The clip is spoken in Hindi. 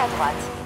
à droite.